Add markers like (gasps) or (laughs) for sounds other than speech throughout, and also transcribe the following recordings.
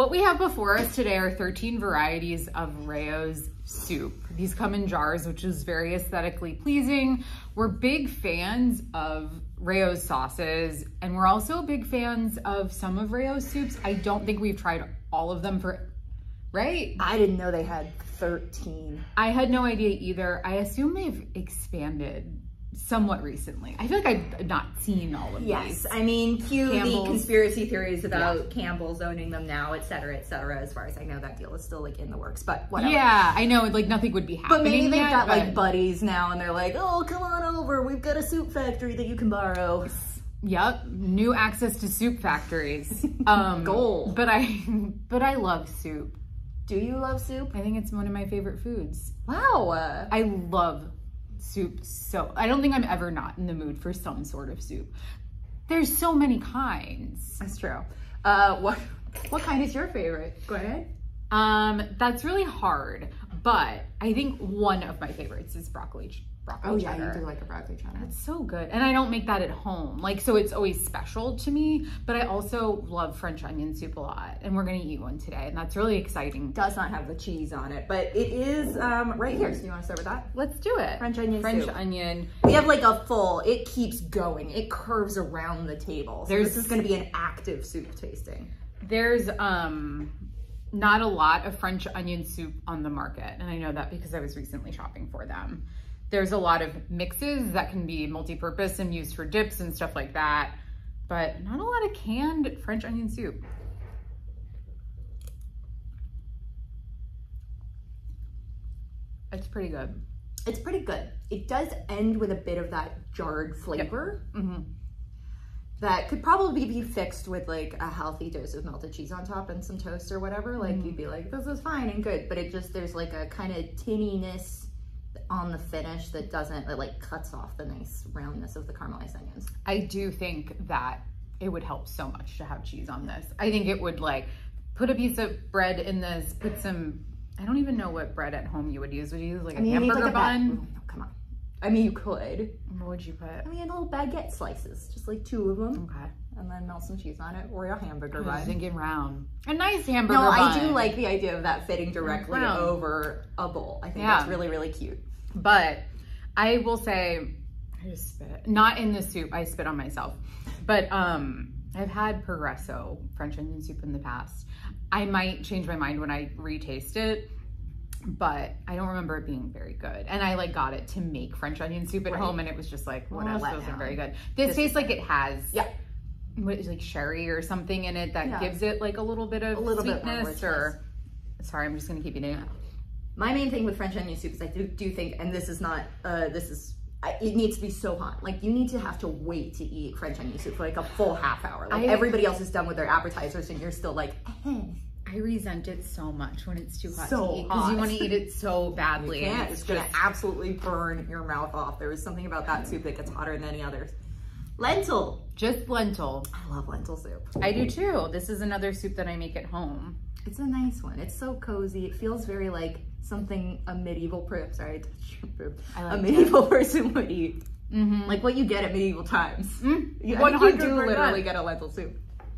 What we have before us today are 13 varieties of Rao's soup. These come in jars, which is very aesthetically pleasing. We're big fans of Rao's sauces, and we're also big fans of some of Rao's soups. I don't think we've tried all of them for, right? I didn't know they had 13. I had no idea either. I assume they've expanded somewhat recently. I feel like I've not seen all of Yes, these. Yes, I mean, cue Campbell's. the conspiracy theories about Campbell's owning them now, et cetera, et cetera. As far as I know, that deal is still like in the works, but whatever. Yeah, I know, like nothing would be happening But maybe they've yet, got but- like buddies now, and they're like, "Oh, come on over. We've got a soup factory that you can borrow." Yep, new access to soup factories. (laughs) Um, Goal. But I, (laughs) but I love soup. Do you love soup? I think it's one of my favorite foods. Wow. I love soup so. I don't think I'm ever not in the mood for some sort of soup. There's so many kinds. that's true. Uh, what what kind is your favorite? Go ahead. Um, that's really hard, but I think one of my favorites is broccoli. Broccoli Oh yeah, cheddar. you do like a broccoli cheddar. It's so good. And I don't make that at home. Like, so it's always special to me, but I also love French onion soup a lot. And we're going to eat one today. And that's really exciting. Does not have the cheese on it, but it is um, right here. So you want to start with that? Let's do it. French onion French soup. onion. We have like a full. It keeps going. It curves around the table. So There's- this is going to be an active soup tasting. There's um not a lot of French onion soup on the market. And I know that because I was recently shopping for them. There's a lot of mixes that can be multi-purpose and used for dips and stuff like that. But not a lot of canned French onion soup. It's pretty good. It's pretty good. It does end with a bit of that jarred flavor hmm that could probably be fixed with like a healthy dose of melted cheese on top and some toast or whatever. Like you'd be like, this is fine and good, but it just there's like a kind of tinniness on the finish that doesn't that like cuts off the nice roundness of the caramelized onions. I do think that it would help so much to have cheese on this. I think it would like put a piece of bread in this, put some, I don't even know what bread at home you would use. Would you use like a I mean, need, hamburger like, a bun? Mm, no, come on. I mean, you could. What would you put? I mean, little baguette slices, just like two of them, Okay. and then melt some cheese on it, or a hamburger I bun. thinking round. A nice hamburger No, I do like the idea of that fitting directly Round. over a bowl. I think Yeah. that's really, really cute. But I will say, I just spit. Not in the soup. I spit on myself. But um, I've had Progresso French onion soup in the past. I might change my mind when I retaste it, but I don't remember it being very good. And I like got it to make French onion soup at Right. home, and it was just like, What a wasn't very good. This, This tastes like it has. Yeah. What is like sherry or something in it that Yeah. gives it like a little bit of A little bit sweetness or sorry, I'm just gonna keep eating it. My main thing with French onion soup is I do, do think, and this is not, uh, this is, I, it needs to be so hot. Like you need to have to wait to eat French onion soup for like a full half hour. Like I- everybody else is done with their appetizers and you're still like, eh. I resent it so much when it's too hot So to eat because you want to eat it so badly. You can't. It's gonna absolutely burn your mouth off. There is something about that soup that gets hotter than any others. Lentil. just lentil. I love lentil soup. I do too. This is another soup that I make at home. It's a nice one. It's so cozy. It feels very like something a medieval person, sorry, I touched your boob. I a like medieval (laughs) person would eat. Mm-hmm. Like what you get at medieval times. Mm, (laughs) You, you do 100%. literally get a lentil soup.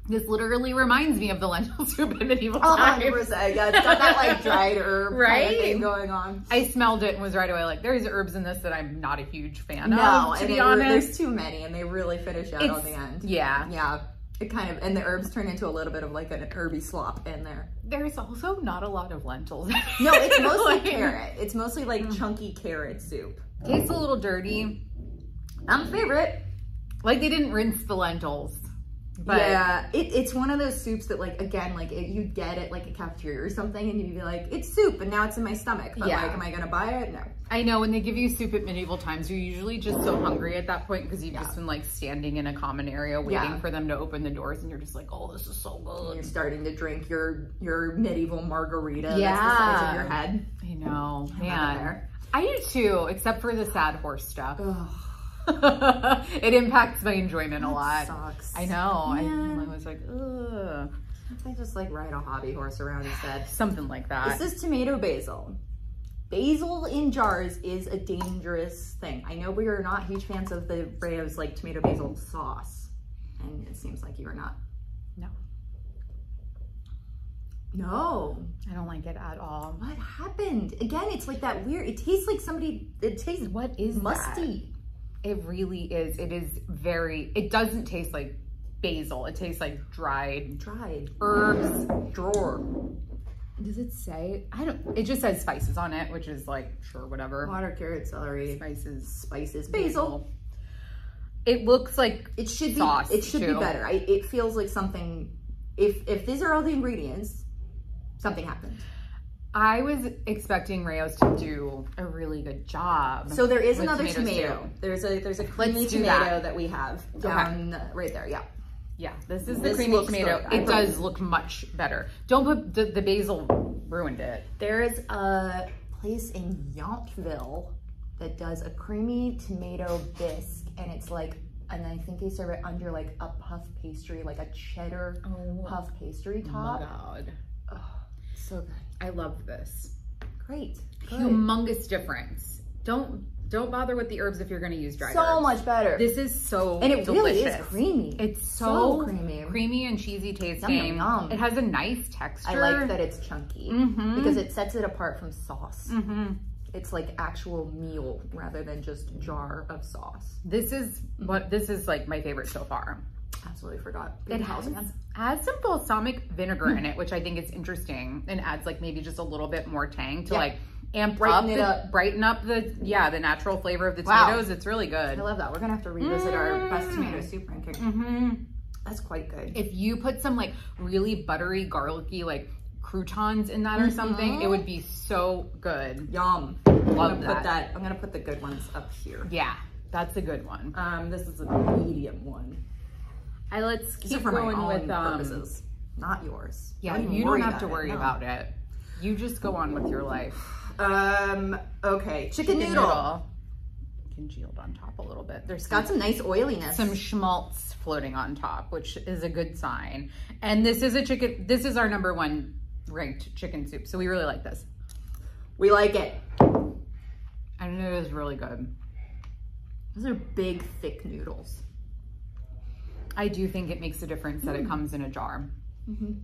This literally reminds me of the lentil (laughs) soup in medieval Oh, times. 100%. Yeah, it's got that like dried herb kind of thing going on. I smelled it and was right away like, there's herbs in this that I'm not a huge fan No, of, to and be honest. there's too many and they really finish out on the end. Yeah. Yeah. It kind of, and the herbs turn into a little bit of like an herby slop in there. There's also not a lot of lentils. No, it's (laughs) mostly Like, carrot. It's mostly like mm. chunky carrot soup. Tastes a little dirty. I'm favorite. Like they didn't rinse the lentils. But yeah, it, it's one of those soups that like again like it, you get it like a cafeteria or something and you'd be like it's soup and now it's in my stomach but Yeah. like am I gonna buy it? No. I know when they give you soup at medieval times, you're usually just so hungry at that point because you've just been like standing in a common area waiting Yeah. for them to open the doors and you're just like, oh, this is so good. You're starting to drink your your medieval margarita that's the Yeah. size of your head. I know, man. I do too, except for the sad horse stuff. Ugh, (laughs) it impacts my enjoyment a lot. sucks. I know. I, I was like, ugh. I just like ride a hobby horse around instead. Something like that. This is tomato basil. Basil in jars is a dangerous thing. I know we are not huge fans of the Rao's like tomato basil sauce. And it seems like you are not. no. No. I don't like it at all. What happened? Again, it's like that weird. It tastes like somebody. It tastes What is that? It really is. It is very, it doesn't taste like basil. It tastes like dried Dried. herbs drawer. Does it say? I don't, it just says spices on it, which is like, sure, whatever. Water, carrot, celery, Spices, spices, basil. It looks like It should be. It should be better. I, it feels like something. If if these are all the ingredients, something happened. I was expecting Rao's to do a really good job. So there is another tomato tomato. There's a there's a creamy do tomato that. that. we have down right there. Yeah. Yeah, this is the This creamy tomato. good. I It does look much better. Don't put the, the basil ruined it. There's a place in Yountville that does a creamy tomato bisque, and it's like, and I think they serve it under like a puff pastry, like a cheddar Oh puff pastry top. Oh my god. So good. I love this. Great. Good. Humongous difference. Don't don't bother with the herbs if you're gonna use dried So herbs. much better. This is so and it really is creamy. It's So so, creamy. creamy and cheesy tasting. yum. It has a nice texture. I like that it's chunky Mhm. because it sets it apart from sauce. hmm It's like actual meal rather than just jar of sauce. This is what this is like my favorite so far. Absolutely forgot. It has, has some balsamic vinegar in it, which I think is interesting and adds like maybe just a little bit more tang to Yeah. like amp Brighten up, it the, up. brighten up the yeah the natural flavor of the Wow. tomatoes. It's really good. I love that. We're gonna have to revisit our best Mm. tomato soup ranking. hmm That's quite good. If you put some like really buttery, garlicky like croutons in that or something, it would be so good. Yum. I'm Love that. put that. I'm gonna put the good ones up here. Yeah, that's a good one. Um, this is a medium one. I let's keep for going my own with um. purposes, not yours. Yeah, Don't you don't have to worry it, no. about it. You just go on with your life. Um. Okay. Chicken, noodle. Congealed on top a little bit. There's got some nice oiliness. some schmaltz floating on top, which is a good sign. And this is a chicken. This is our number one ranked chicken soup, so we really like this. we like it. And it is really good. Those are big, thick noodles. I do think it makes a difference that it comes in a jar. Mhm.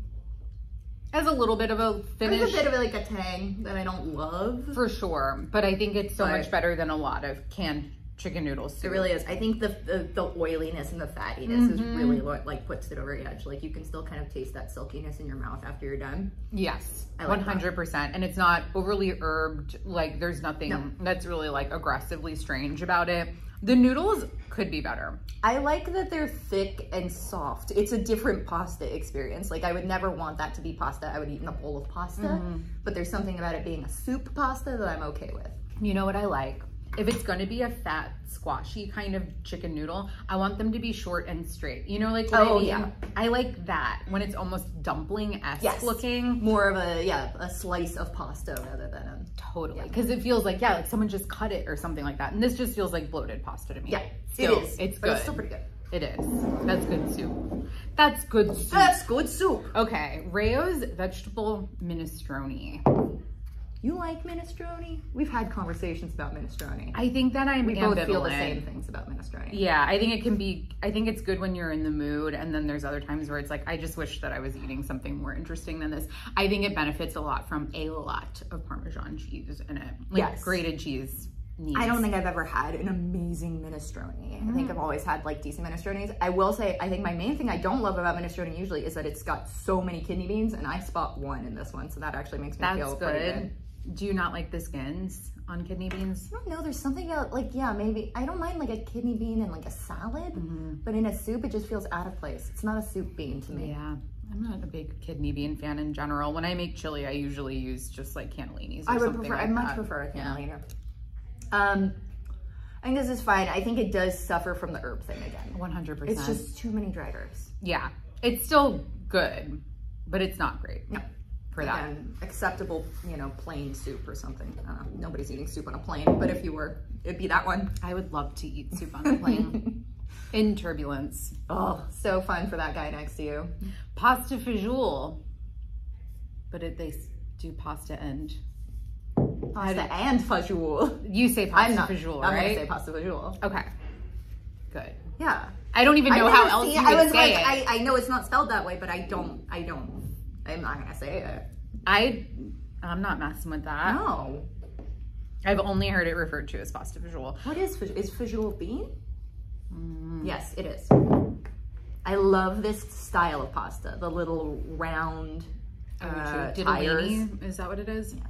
Has a little bit of a finish. There's a bit of like a tang that I don't love. for sure, but I think it's so But- much better than a lot of canned chicken noodles. It really is. I think the the, the oiliness and the fattiness is Mhm. really what like puts it over the edge. Like you can still kind of taste that silkiness in your mouth after you're done. Yes, one hundred percent, and it's not overly herbed. Like there's nothing No. that's really like aggressively strange about it. The noodles could be better. I like that they're thick and soft. It's a different pasta experience. Like I would never want that to be pasta. I would eat in a bowl of pasta. Mm-hmm. But there's something about it being a soup pasta that I'm okay with. You know what I like? If it's going to be a fat, squashy kind of chicken noodle, I want them to be short and straight. You know, like Oh, I mean? yeah. I like that when it's almost dumpling esque Yes. looking. More of a yeah, a slice of pasta rather than a Totally, Yeah. because it feels like yeah, like someone just cut it or something like that. And this just feels like bloated pasta to me. yeah. It is. It's good. It's still pretty good. It is. That's good soup. That's good soup. That's good soup. Okay, Rao's vegetable minestrone. You like minestrone? We've had conversations about minestrone. I think that I'm we both feel the same things about minestrone. Yeah, I think it can be. I think it's good when you're in the mood, and then there's other times where it's like, I just wish that I was eating something more interesting than this. I think it benefits a lot from a lot of Parmesan cheese in it, like Yes. grated cheese. Needs. I don't think I've ever had an amazing minestrone. I mm-hmm. think I've always had like decent minestrones. I will say, I think my main thing I don't love about minestrone usually is that it's got so many kidney beans, and I spot one in this one, so that actually makes me That's feel pretty good. Do you not like the skins on kidney beans? I don't know. There's something about like yeah, maybe I don't mind like a kidney bean in like a salad, but in a soup it just feels out of place. It's not a soup bean to me. Yeah, I'm not a big kidney bean fan in general. When I make chili, I usually use just like cannellinis. Or I would something prefer. Like I much that. prefer a Yeah. cannellini. Um, I think this is fine. I think it does suffer from the herb thing again. 100%. It's just too many dried herbs. yeah, it's still good, but it's not great No. For that. Again, acceptable, you know, plain soup or something. Uh, nobody's eating soup on a plane, but if you were, it'd be that one. I would love to eat soup on a plane (laughs) in turbulence. Oh, so fun for that guy next to you. Pasta fazool, but it, they do pasta and Pasta and fazool. you say pasta I'm not. fazool, I'm right? gonna say pasta fazool. okay, good. Yeah. I don't even know how else you I was say like, it. I, I know it's not spelled that way, but I don't, I don't, I'm not gonna say it. I I'm not messing with that. No. I've only heard it referred to as pasta visual. What is is fazool bean? Mm. Yes, it is. I love this style of pasta. The little round uh, tires. Is that what it is? Yeah.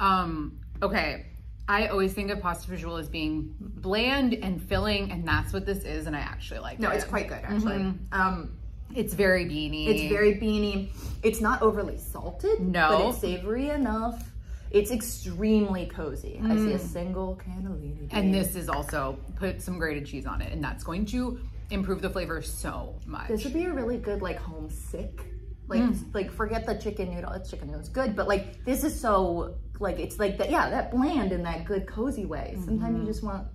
Um, okay. I always think of pasta visual as being bland and filling, and that's what this is, and I actually like No, it. it's quite good actually. Mhm. Um, It's very beany. it's very beany. It's not overly salted. No. but it's savory enough. It's extremely cozy. I see a mm. single cannellini. and this is also put some grated cheese on it, and that's going to improve the flavor so much. This would be a really good like homesick. Like mm. like forget the chicken noodle. It's chicken noodle. It's good, but like this is so like it's like that yeah that bland in that good cozy way. Mm-hmm. Sometimes you just want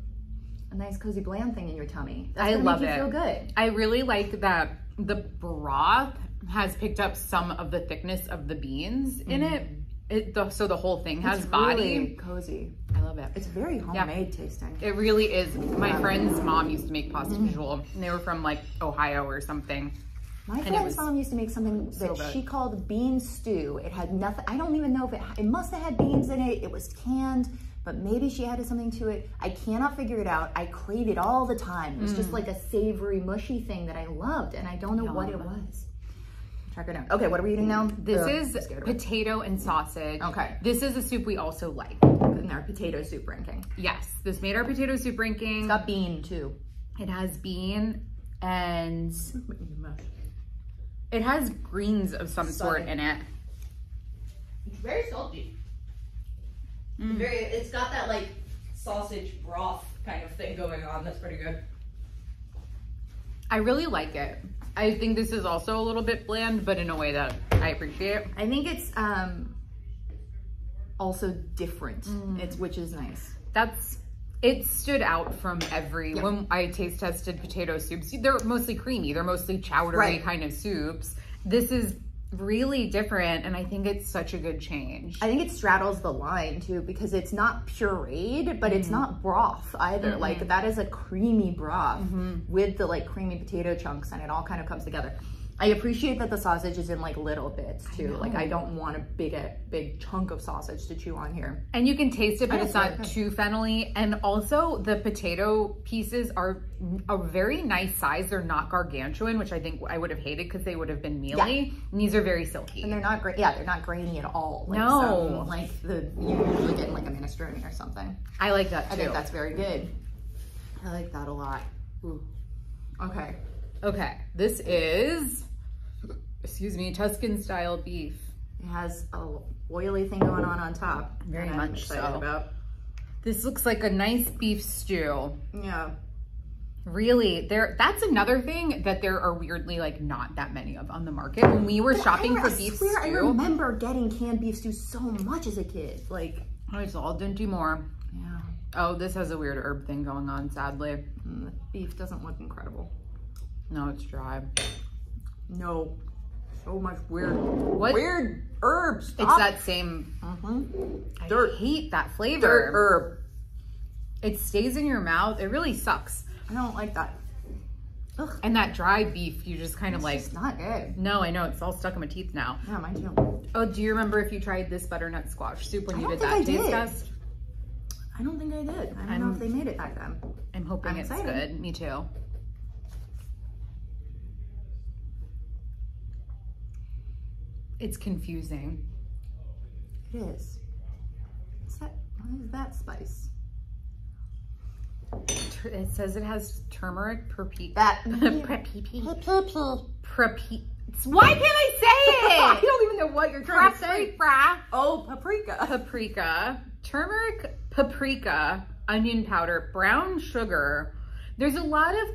a nice cozy bland thing in your tummy. That's I love it. feel good. I really like that the broth has picked up some of the thickness of the beans in mm. it. It the, so the whole thing has It's body. really cozy. I love it. It's very homemade tasting. It really is. My friend's mom used to make pasta mm. visual. And they were from like Ohio or something. My it friend's was mom used to make something that good. she called bean stew. It had nothing. I don't even know if it. It must have had beans in it. It was canned, but maybe she added something to it. I cannot figure it out. I crave it all the time. It was Mm. just like a savory, mushy thing that I loved, and I don't know what it was. Check it out. Okay, what are we eating now? This Ugh, is scared of it. potato and sausage. Okay. This is a soup we also like. in our potato soup ranking. Yes, this made our potato soup ranking. It's got bean too. It has bean and it has greens of some sort in it. It's very salty. Mm. Very. It's got that like sausage broth kind of thing going on. That's pretty good. I really like it. I think this is also a little bit bland, but in a way that I appreciate. I think it's um also different. It's which is nice. That's it stood out from every when I taste tested potato soups. They're mostly creamy. They're mostly chowdery Right. kind of soups. This is really different, and I think it's such a good change. I think it straddles the line too because it's not pureed, but it's mm-hmm. not broth either. Mm-hmm. Like that is a creamy broth mm-hmm. with the like creamy potato chunks, and it all kind of comes together. I appreciate that the sausage is in like little bits too. like I don't want a big a big chunk of sausage to chew on here. And you can taste it, but it's not too fennelly. And also, the potato pieces are a very nice size. They're not gargantuan, which I think I would have hated because they would have been mealy. And these are very silky. And they're not great. Yeah, they're not grainy at all. Like No. some, like the you usually get in like a minestrone or something. I like that I too. think that's very good. I like that a lot. Ooh. Okay. Okay, this is, excuse me, Tuscan style beef. It has a oily thing going on on top. Very much excited so. about. This looks like a nice beef stew. Yeah. Really, there. That's another thing that there are weirdly like not that many of on the market. When we were shopping I, for I beef swear I remember getting canned beef stew so much as a kid. Like, I just all didn't do more. yeah, Oh, this has a weird herb thing going on, sadly. mm, the beef doesn't look incredible. No, it's dry. No, so much weird, What? weird herbs. It's that same. Mhm. I Dirt. hate that flavor. dirt herb. It stays in your mouth. It really sucks. I don't like that. Ugh, And that dry beef, you just kind of like. it's not good. No, I know it's all stuck in my teeth now. Yeah, mine too. Oh, do you remember if you tried this butternut squash soup when you did that I taste did. test? I don't think I did. I don't know I'm- if they made it back then. I'm hoping I'm it's excited. good. Me too. It's confusing. It is. What's that? What is that spice? It says it has turmeric, perpe- That. (laughs) prepe- Why can't I (laughs) I say it? don't even know what you're trying to say. Paprika. Oh, paprika. paprika, turmeric, paprika, onion powder, brown sugar. There's a lot of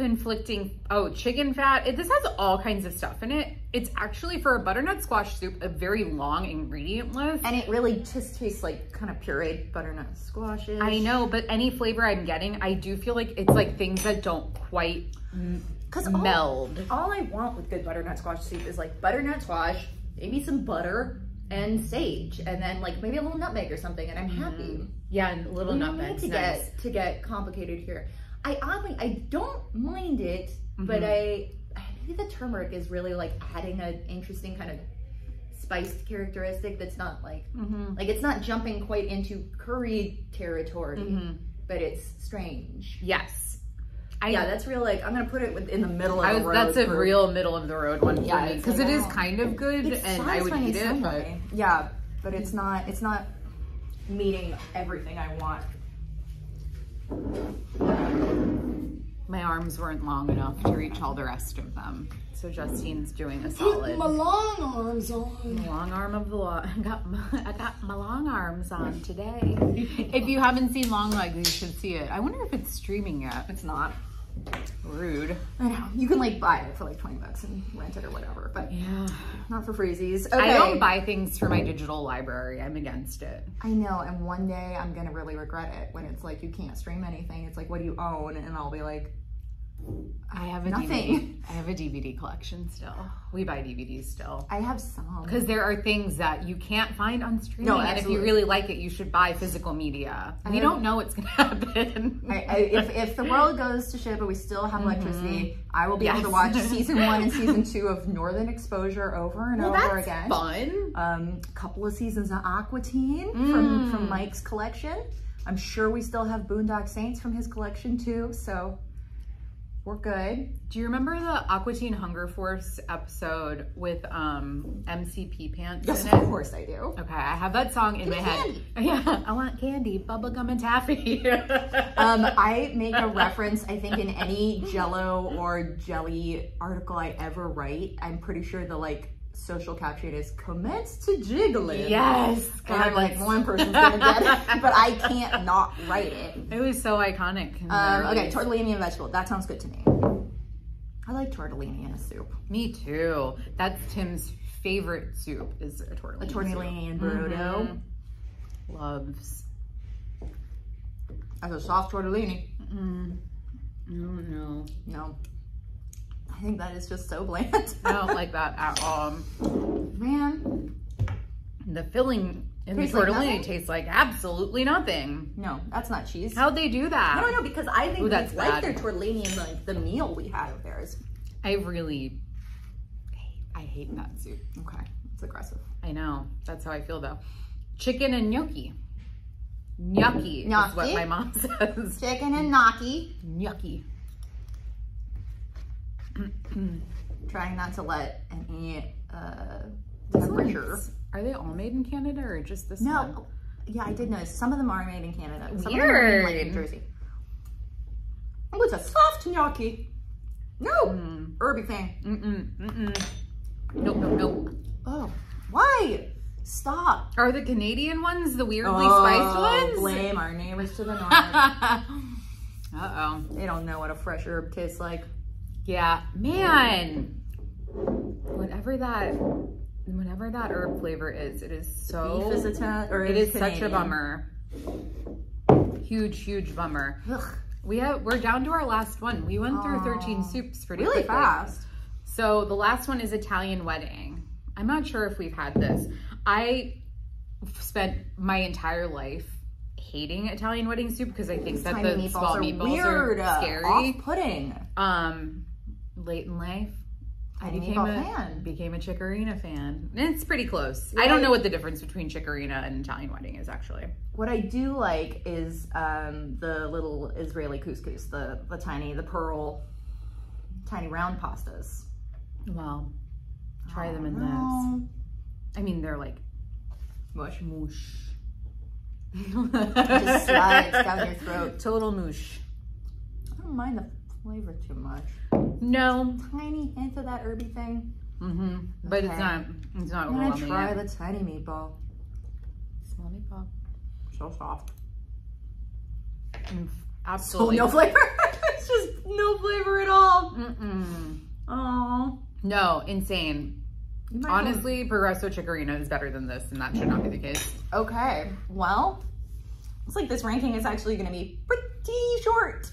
conflicting, oh, chicken fat. It, this has all kinds of stuff in it. It's actually, for a butternut squash soup, a very long ingredient list. And it really just tastes like kind of pureed butternut squashes. I know, but any flavor I'm getting, I do feel like it's like things that don't quite Because meld. all I want with good butternut squash soup is like butternut squash, maybe some butter and sage, and then like maybe a little nutmeg or something, and I'm happy. Mm-hmm. Yeah, and a little We nutmeg. need to get to get complicated here. I oddly I don't mind it, but Mm-hmm. I maybe the turmeric is really like adding an interesting kind of spiced characteristic that's not like Mm-hmm. like it's not jumping quite into curry territory, Mm-hmm. but it's strange. Yes. I, yeah, that's real. Like I'm gonna put it in the middle of I the road. that's a for- real middle of the road one Yeah, for me because it is kind of good It's and I would eat it. But yeah, but it's not. It's not meeting everything I want. My arms weren't long enough to reach all the rest of them. So Justine's doing a solid. Put my long arms on. Long arm of the law. (laughs) I got my, I got my long arms on today. (laughs) if you haven't seen Longlegs, you should see it. I wonder if it's streaming yet. It's not. Rude. I know. You can like buy it for like 20 bucks and rent it or whatever, but Yeah. Not for freezies. Okay. I don't buy things for my digital library. I'm against it. I know, and one day I'm gonna really regret it when it's like you can't stream anything. It's like, what do you own? And I'll be like, I have a Nothing. DVD. I have a DVD collection still. We buy DVDs still. I have some. Because there are things that you can't find on streaming, No, and if you really like it, you should buy physical media. I We have- don't know what's gonna (laughs) happen. I, I, if, if the world goes to shit, but we still have electricity, I will be able to watch (laughs) season one and season two of Northern Exposure over and well, over that's again. fun. Um, a couple of seasons of Aqua Teen Mm. from, from Mike's collection. I'm sure we still have Boondock Saints from his collection too, so we're good. Do you remember the Aqua Teen Hunger Force episode with um MC Pee Pants Yes, of course I do. Okay, I have that song in Give my head. (laughs) Yeah, I want candy, bubblegum, and taffy. (laughs) Um, I make a reference, I think, in any jello or jelly article I ever write. I'm pretty sure the like social caption is commence to jiggling. yes, And I'm like, one person's gonna get it, (laughs) but I can't not write it. it was so iconic. Um, okay, tortellini and vegetable. That sounds good to me. I like tortellini in a soup. Me too. That's Tim's favorite soup is a tortellini. A tortellini and brodo. Mhm. Loves. As a soft tortellini. Mm. I don't. No. I think that is just so bland. I don't (laughs) like that at all. Man, The filling in the Tastes like tortellini nothing? tastes like absolutely nothing. no, that's not cheese. How'd they do that? I don't know because I think Ooh, that's like their tortellini and like the meal we had of theirs. I really, I hate that soup. Okay, it's aggressive. I know. That's how I feel though. Chicken and gnocchi. Gnocchi, is what my mom (laughs) says. Chicken and gnocchi. Gnocchi. (clears throat) Trying not to let any uh, temperature. Are they all made in Canada or just this one? No. Yeah, I did notice. Some of them are made in Canada. Some of them are made in, Jersey. Oh, it's a soft gnocchi. No, Mm. herby thing. Mm-mm, mm-mm. Nope, nope, nope. Oh, why? Stop. Are the Canadian ones the weirdly Oh, spiced ones? Blame our neighbors to the (laughs) north. Uh-oh. they don't know what a fresh herb tastes like. Yeah, man. Whatever that, whatever that herb flavor is, it is so. Beef is Italian, or it is such a bummer. Huge, huge bummer. Ugh, We have we're down to our last one. We went through 13 soups pretty really quickly. fast. So the last one is Italian wedding. I'm not sure if we've had this. I spent my entire life hating Italian wedding soup because I think that the meatballs small are meatballs weird, are scary. off-putting. Um, late in life, I became a fan. became a Chickarina fan. It's pretty close. I don't know what the difference between Chickarina and Italian wedding is actually. What I do like is um, the little Israeli couscous, the the tiny, the pearl, tiny round pastas. Well, try them in this. Oh, I mean, they're like Mush. moosh. (laughs) Just slides down your (laughs) throat. Total mush. I don't mind the flavor too much. No. Tiny hint of that herby thing. Mm-hmm. But it's not. It's not I'm gonna try yet. the tiny meatball. Small meatball. So soft. Mm, So Absolutely. no flavor. (laughs) it's just no flavor at all. Mm-mm. Oh. No, insane. Honestly, Progresso Chickarina is better than this, and that should not be the case. Okay. Well, looks like this ranking is actually going to be pretty short.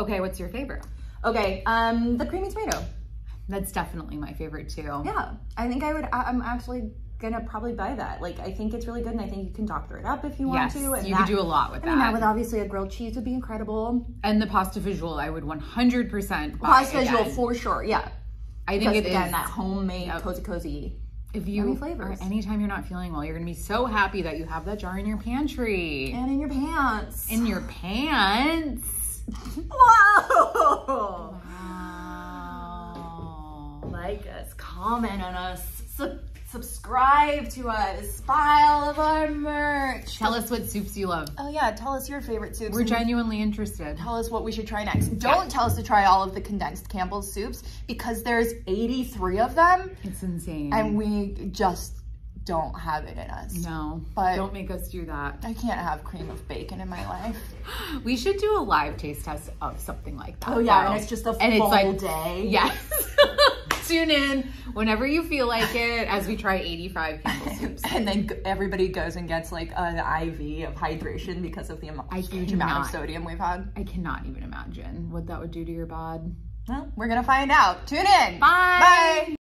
Okay, what's your favorite? Okay. Um, the creamy tomato. That's definitely my favorite too. Yeah, I think I would. I, I'm actually gonna probably buy that. Like, I think it's really good, and I think you can doctor it up if you want Yes, to. And you that, could do a lot with I mean, that that. with obviously a grilled cheese would be incredible. and the pasta visual, I would 100% buy Pasta visual for sure. Yeah, I think because it again is- that homemade Yep. cozy cozy If you or flavors. anytime you're not feeling well, you're gonna be so happy that you have that jar in your pantry. And in your pants. In your pants. Whoa! Wow. Like us, comment on us, sub- subscribe to us, buy all of our merch. Tell us what soups you love. Oh yeah, tell us your favorite soups. We're genuinely interested. tell us what we should try next. Don't tell us to try all of the condensed Campbell's soups because there's 83 of them It's insane. and we just don't have it in us. no, But- don't make us do that. I can't have cream of bacon in my life. (gasps) We should do a live taste test of something like that. Oh yeah, though. and it's just a And it's full like- day. Yes. (laughs) Tune in whenever you feel like it as we try 85 Campbell (laughs) soups. And then everybody goes and gets like an IV of hydration because of the am- huge amount of sodium we've had. I cannot even imagine what that would do to your bod. Well, we're gonna find out. Tune in. Bye. Bye.